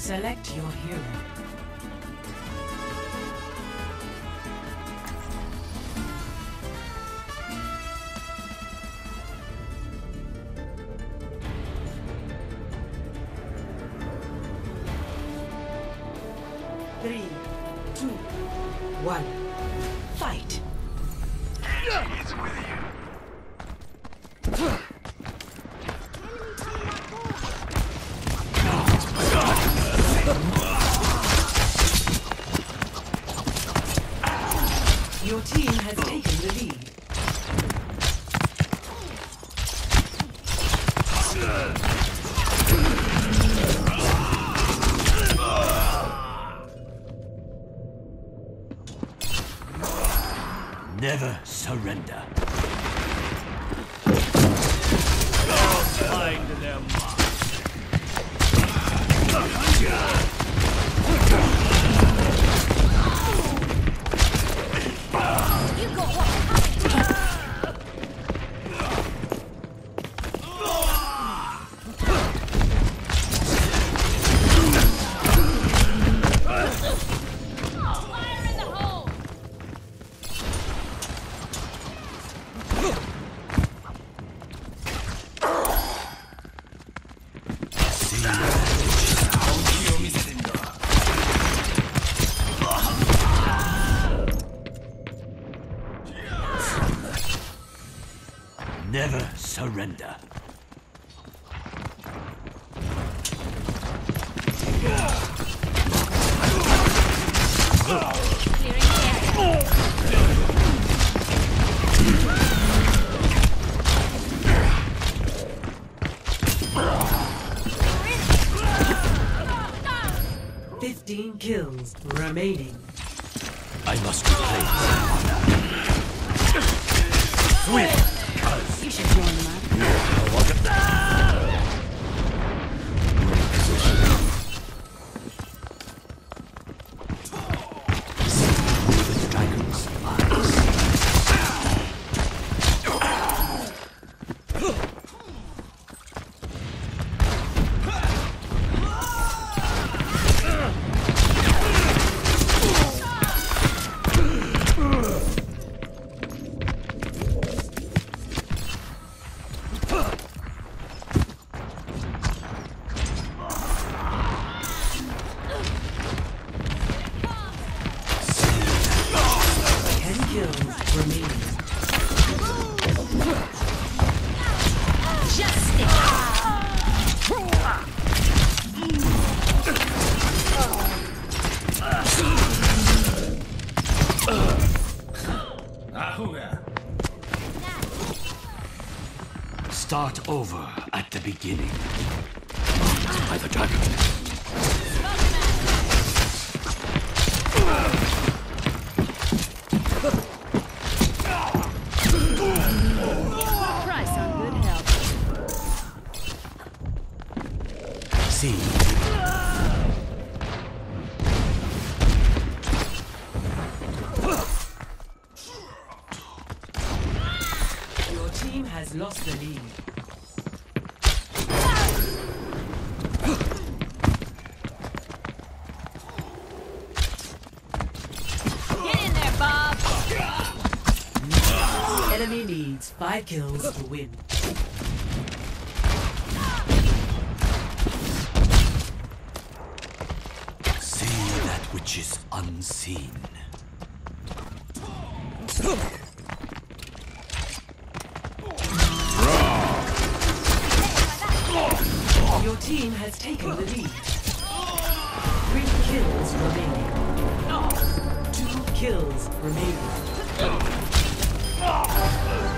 Select your hero. Three, two, one, fight! It's with you. Never surrender. Surrender. Fifteen kills remaining. I must reclaim Swift! Start over at the beginning. By the dragon. Lost the lead. Get in there, Bob. Enemy needs five kills to win. See that which is unseen. Team has taken the lead. Three kills remaining. Two kills remaining.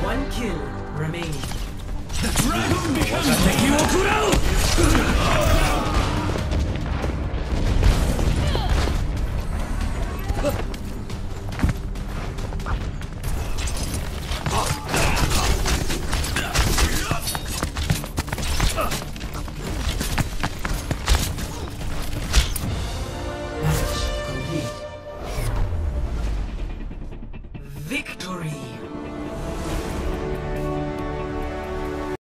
One kill remaining. The dragon becomes